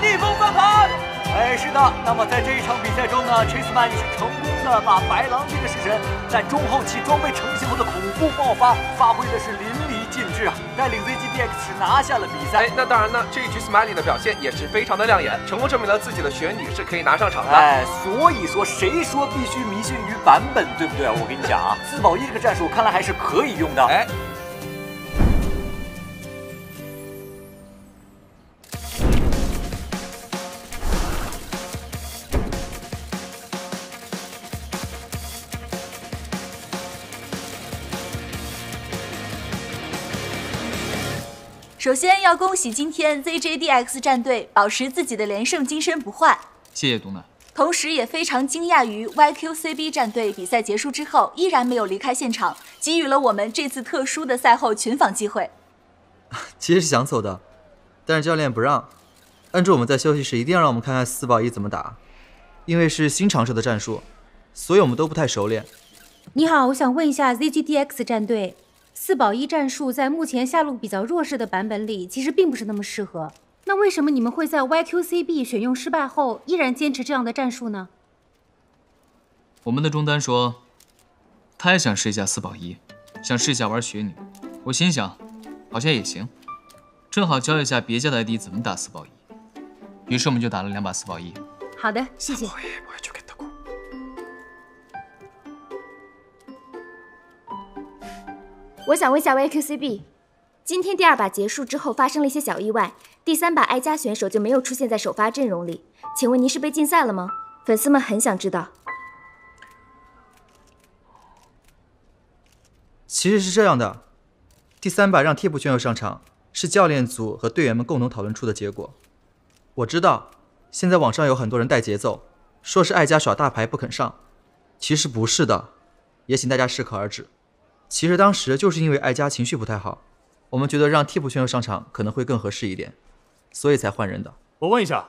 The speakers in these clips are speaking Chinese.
逆风翻盘！哎，是的。那么在这一场比赛中呢，Chase Man 是成功的把白狼这个式神在中后期装备成型后的恐怖爆发发挥的是淋漓尽致啊，带领 ZGDX 拿下了比赛。哎，那当然呢，这一局 Smiley 的表现也是非常的亮眼，成功证明了自己的雪女是可以拿上场的。哎，所以说谁说必须迷信于版本，对不对啊？我跟你讲啊，自保一这个战术看来还是可以用的。哎。首先要恭喜今天 ZJDX 战队保持自己的连胜金身不坏，谢谢东南。同时也非常惊讶于 YQCB 战队比赛结束之后依然没有离开现场，给予了我们这次特殊的赛后群访机会。其实是想走的，但是教练不让，按住我们在休息室，一定要让我们看看四保一怎么打，因为是新尝试的战术，所以我们都不太熟练。你好，我想问一下 ZGDX 战队。四保一战术在目前下路比较弱势的版本里，其实并不是那么适合。那为什么你们会在 YQCB 选用失败后，依然坚持这样的战术呢？我们的中单说，他也想试一下四保一，想试一下玩雪女。我心想，好像也行，正好教一下别家的 ID 怎么打四保一。于是我们就打了两把四保一。好的，谢谢。我想问一下 YQCB，今天第二把结束之后发生了一些小意外，第三把哀家选手就没有出现在首发阵容里，请问您是被禁赛了吗？粉丝们很想知道。其实是这样的，第三把让替补选手上场是教练组和队员们共同讨论出的结果。我知道现在网上有很多人带节奏，说是艾家耍大牌不肯上，其实不是的，也请大家适可而止。其实当时就是因为艾佳情绪不太好，我们觉得让替补选手上场可能会更合适一点，所以才换人的。我问一下，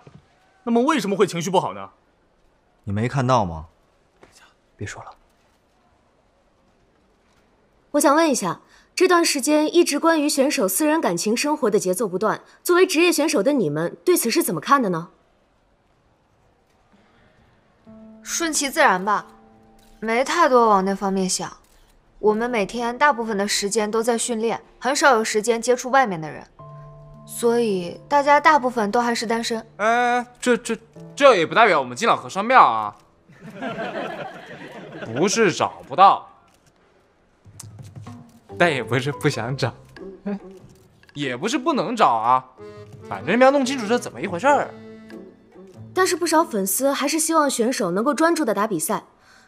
那么为什么会情绪不好呢？你没看到吗？别说了。我想问一下，这段时间一直关于选手私人感情生活的节奏不断，作为职业选手的你们对此是怎么看的呢？顺其自然吧，没太多往那方面想。我们每天大部分的时间都在训练，很少有时间接触外面的人，所以大家大部分都还是单身。哎，这这这也不代表我们敬老和尚庙啊，不是找不到，但也不是不想找，也不是不能找啊，反正要弄清楚这怎么一回事儿。但是不少粉丝还是希望选手能够专注的打比赛，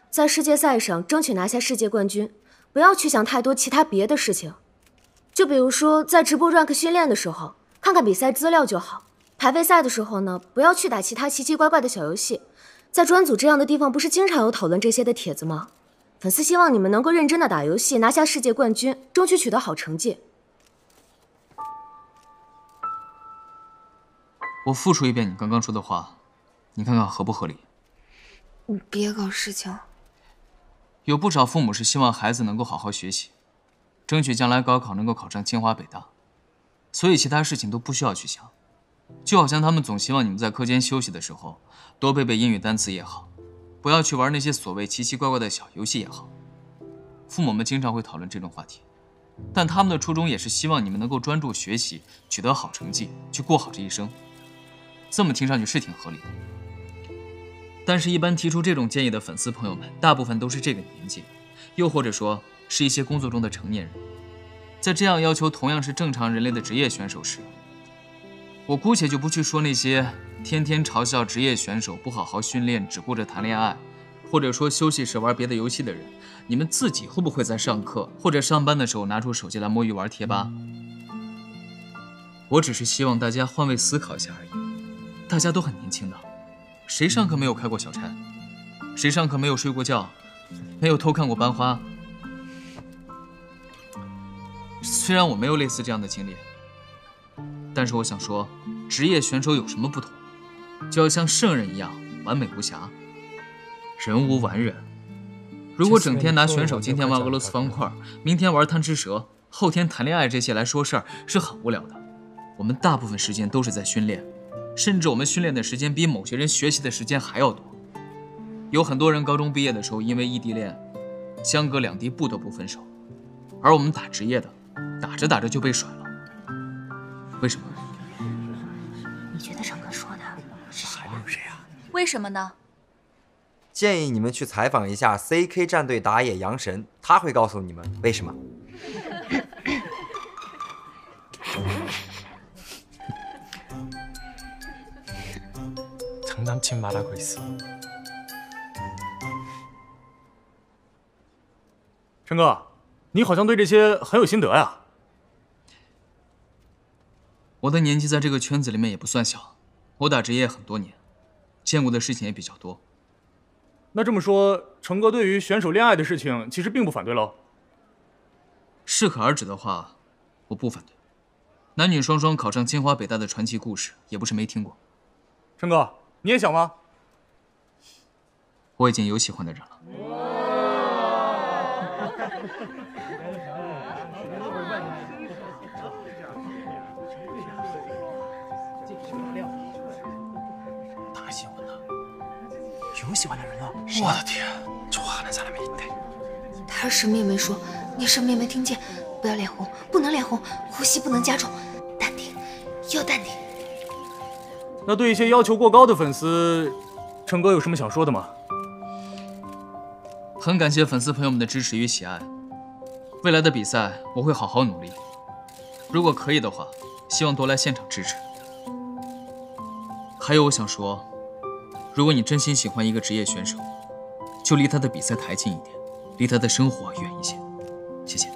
在世界赛上争取拿下世界冠军。不要去想太多其他别的事情，就比如说在直播 rank 训练的时候，看看比赛资料就好。排位赛的时候呢，不要去打其他奇奇怪怪的小游戏。在专组这样的地方，不是经常有讨论这些的帖子吗？粉丝希望你们能够认真的打游戏，拿下世界冠军，争取取得好成绩。我复述一遍你刚刚说的话，你看看合不合理？你别搞事情。有不少父母是希望孩子能够好好学习，争取将来高考能够考上清华北大，所以其他事情都不需要去想。就好像他们总希望你们在课间休息的时候多背背英语单词也好，不要去玩那些所谓奇奇怪怪的小游戏也好。父母们经常会讨论这种话题，但他们的初衷也是希望你们能够专注学习，取得好成绩，去过好这一生。这么听上去是挺合理的。但是，一般提出这种建议的粉丝朋友们，大部分都是这个年纪，又或者说是一些工作中的成年人。在这样要求同样是正常人类的职业选手时，我姑且就不去说那些天天嘲笑职业选手不好好训练，只顾着谈恋爱，或者说休息时玩别的游戏的人。你们自己会不会在上课或者上班的时候拿出手机来摸鱼玩贴吧？我只是希望大家换位思考一下而已。大家都很年轻的。谁上课没有开过小差？谁上课没有睡过觉？没有偷看过班花？虽然我没有类似这样的经历，但是我想说，职业选手有什么不同？就要像圣人一样完美无瑕。人无完人，如果整天拿选手今天玩俄罗斯方块，明天玩贪吃蛇，后天谈恋爱这些来说事儿，是很无聊的。我们大部分时间都是在训练，甚至我们训练的时间比某些人学习的时间还要多。有很多人高中毕业的时候因为异地恋，相隔两地不得不分手，而我们打职业的，打着打着就被甩了。为什么？你觉得整个说的是谁？还能谁啊？为什么呢？建议你们去采访一下 CK 战队打野杨神，他会告诉你们为什么。장남친말하고있어。 陈哥，你好像对这些很有心得呀。我的年纪在这个圈子里面也不算小，我打职业很多年，见过的事情也比较多。那这么说，成哥对于选手恋爱的事情其实并不反对喽？适可而止的话，我不反对。男女双双考上清华北大的传奇故事也不是没听过。陈哥， 你也想吗？我已经有喜欢的人了。他喜欢他，有喜欢的人了。我的天，좋아하는사람이있대。 他什么也没说，你什么也没听见。不要脸红，不能脸红，呼吸不能加重，淡定，要淡定。 那对一些要求过高的粉丝，陈哥有什么想说的吗？很感谢粉丝朋友们的支持与喜爱，未来的比赛我会好好努力。如果可以的话，希望多来现场支持。还有我想说，如果你真心喜欢一个职业选手，就离他的比赛台近一点，离他的生活远一些。谢谢。